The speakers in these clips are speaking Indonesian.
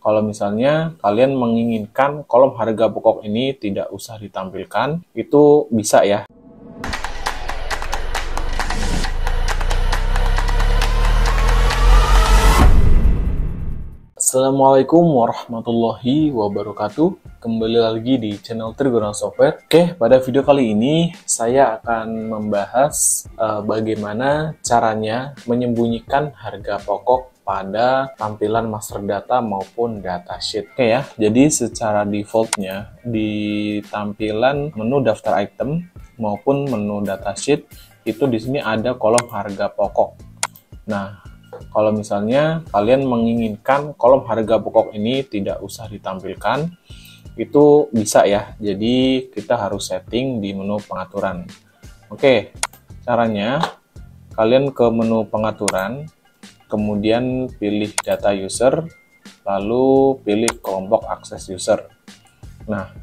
kalau misalnya kalian menginginkan kolom harga pokok ini tidak usah ditampilkan, itu bisa ya. Assalamualaikum warahmatullahi wabarakatuh Kembali lagi di channel Trigona Software Oke, pada video kali ini saya akan membahas uh, bagaimana caranya menyembunyikan harga pokok pada tampilan master data maupun datasheet Oke ya, jadi secara defaultnya di tampilan menu daftar item maupun menu datasheet itu di sini ada kolom harga pokok Nah, kalau misalnya kalian menginginkan kolom harga pokok ini tidak usah ditampilkan, itu bisa ya. Jadi kita harus setting di menu pengaturan. Oke, caranya kalian ke menu pengaturan, kemudian pilih data user, lalu pilih kelompok akses user. Nah,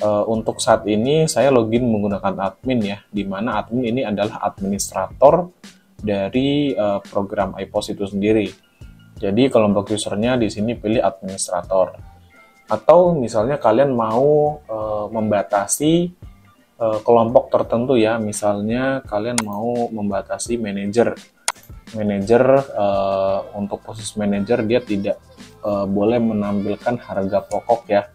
e, untuk saat ini saya login menggunakan admin ya, di mana admin ini adalah administrator dari uh, program iPOS itu sendiri. Jadi kelompok usernya di sini pilih administrator. Atau misalnya kalian mau uh, membatasi kelompok tertentu ya, misalnya kalian mau membatasi manajer. Manajer uh, untuk posisi manajer dia tidak uh, boleh menampilkan harga pokok ya.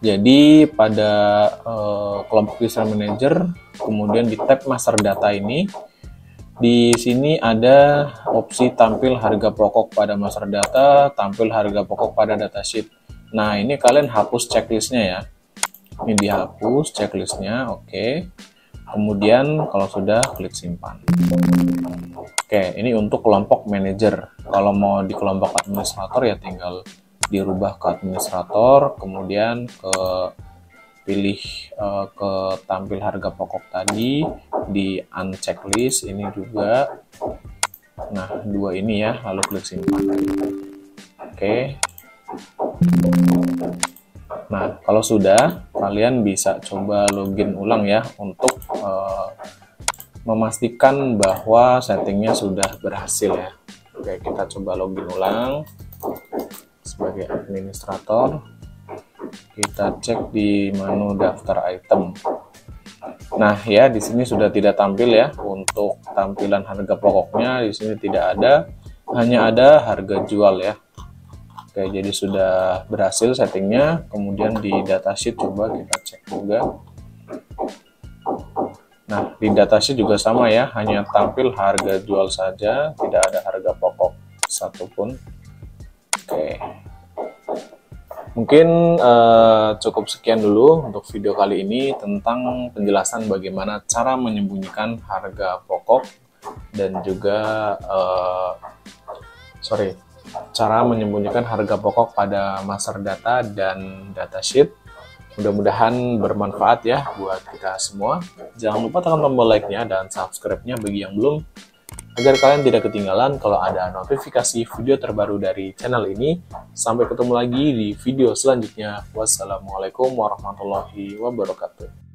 Jadi pada uh, kelompok user manager, kemudian di tab master data ini di sini ada opsi tampil harga pokok pada master data, tampil harga pokok pada datasheet. Nah, ini kalian hapus checklistnya ya. Ini dihapus checklistnya, oke. Kemudian kalau sudah klik simpan. Oke, ini untuk kelompok manager. Kalau mau di kelompok administrator ya tinggal dirubah ke administrator, kemudian ke pilih uh, ke tampil harga pokok tadi di unchecklist ini juga nah dua ini ya lalu klik simpan oke nah kalau sudah kalian bisa coba login ulang ya untuk uh, memastikan bahwa settingnya sudah berhasil ya oke kita coba login ulang sebagai administrator kita cek di menu daftar item. Nah, ya di sini sudah tidak tampil ya untuk tampilan harga pokoknya di sini tidak ada, hanya ada harga jual ya. Oke, jadi sudah berhasil settingnya. Kemudian di datasheet coba kita cek juga. Nah, di datasheet juga sama ya, hanya tampil harga jual saja, tidak ada harga pokok satupun. Oke. Mungkin uh, cukup sekian dulu untuk video kali ini tentang penjelasan bagaimana cara menyembunyikan harga pokok dan juga uh, sorry cara menyembunyikan harga pokok pada master data dan datasheet. Mudah-mudahan bermanfaat ya buat kita semua. Jangan lupa tekan tombol like-nya dan subscribe-nya bagi yang belum agar kalian tidak ketinggalan kalau ada notifikasi video terbaru dari channel ini. Sampai ketemu lagi di video selanjutnya. Wassalamualaikum warahmatullahi wabarakatuh.